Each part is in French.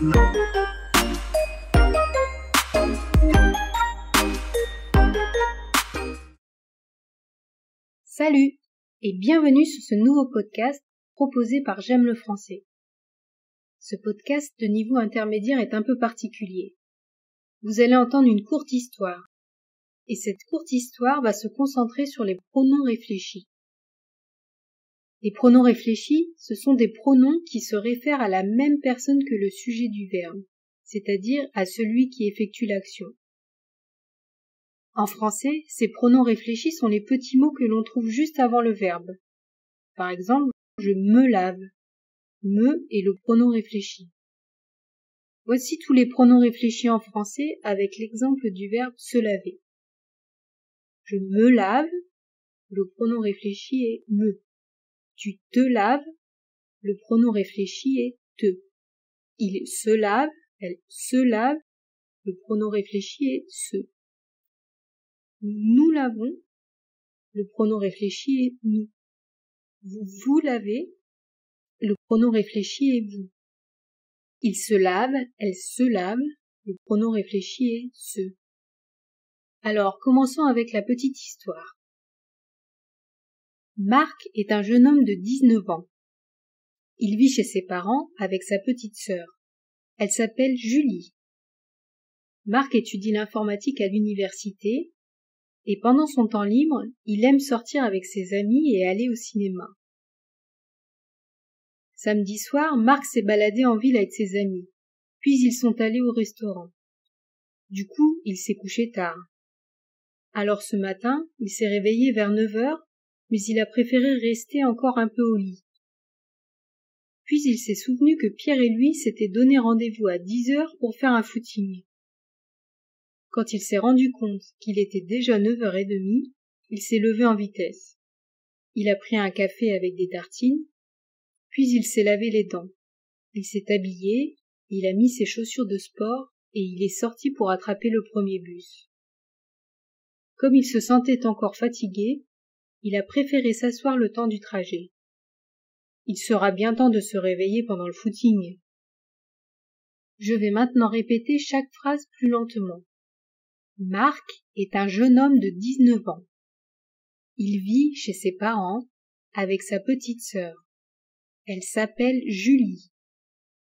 Salut et bienvenue sur ce nouveau podcast proposé par J'aime le français. Ce podcast de niveau intermédiaire est un peu particulier. Vous allez entendre une courte histoire. Et cette courte histoire va se concentrer sur les pronoms réfléchis. Les pronoms réfléchis, ce sont des pronoms qui se réfèrent à la même personne que le sujet du verbe, c'est-à-dire à celui qui effectue l'action. En français, ces pronoms réfléchis sont les petits mots que l'on trouve juste avant le verbe. Par exemple, je me lave. Me est le pronom réfléchi. Voici tous les pronoms réfléchis en français avec l'exemple du verbe se laver. Je me lave, le pronom réfléchi est me. Tu te laves, le pronom réfléchi est te. Il se lave, elle se lave, le pronom réfléchi est se. Nous l'avons. Le pronom réfléchi est nous. Vous vous lavez. Le pronom réfléchi est vous. Il se lave, elle se lave. Le pronom réfléchi est se. Alors, commençons avec la petite histoire. Marc est un jeune homme de 19 ans. Il vit chez ses parents avec sa petite sœur. Elle s'appelle Julie. Marc étudie l'informatique à l'université et pendant son temps libre, il aime sortir avec ses amis et aller au cinéma. Samedi soir, Marc s'est baladé en ville avec ses amis, puis ils sont allés au restaurant. Du coup, il s'est couché tard. Alors ce matin, il s'est réveillé vers neuf heures, mais il a préféré rester encore un peu au lit. Puis il s'est souvenu que Pierre et lui s'étaient donné rendez-vous à dix heures pour faire un footing. Quand il s'est rendu compte qu'il était déjà neuf heures et demie, il s'est levé en vitesse. Il a pris un café avec des tartines, puis il s'est lavé les dents. Il s'est habillé, il a mis ses chaussures de sport et il est sorti pour attraper le premier bus. Comme il se sentait encore fatigué, il a préféré s'asseoir le temps du trajet. Il sera bien temps de se réveiller pendant le footing. Je vais maintenant répéter chaque phrase plus lentement. Marc est un jeune homme de dix-neuf ans. Il vit chez ses parents avec sa petite sœur. Elle s'appelle Julie.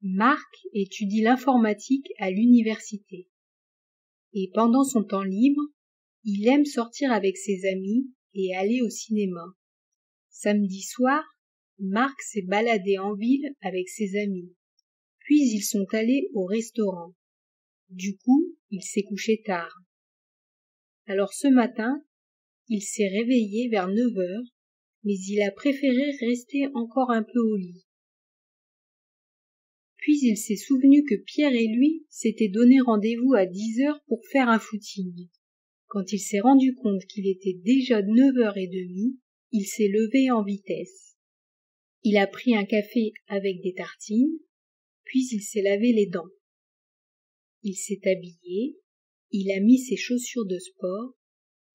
Marc étudie l'informatique à l'université. Et pendant son temps libre, il aime sortir avec ses amis et aller au cinéma. Samedi soir, Marc s'est baladé en ville avec ses amis. Puis ils sont allés au restaurant. Du coup, il s'est couché tard. Alors ce matin, il s'est réveillé vers neuf heures, mais il a préféré rester encore un peu au lit. Puis il s'est souvenu que Pierre et lui s'étaient donné rendez-vous à dix heures pour faire un footing. Quand il s'est rendu compte qu'il était déjà neuf heures et demie, il s'est levé en vitesse. Il a pris un café avec des tartines, puis il s'est lavé les dents. Il s'est habillé, il a mis ses chaussures de sport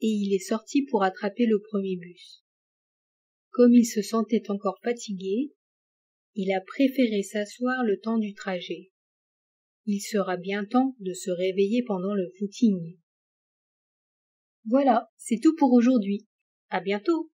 et il est sorti pour attraper le premier bus. Comme il se sentait encore fatigué, il a préféré s'asseoir le temps du trajet. Il sera bien temps de se réveiller pendant le footing. Voilà, c'est tout pour aujourd'hui. À bientôt.